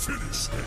Finish him!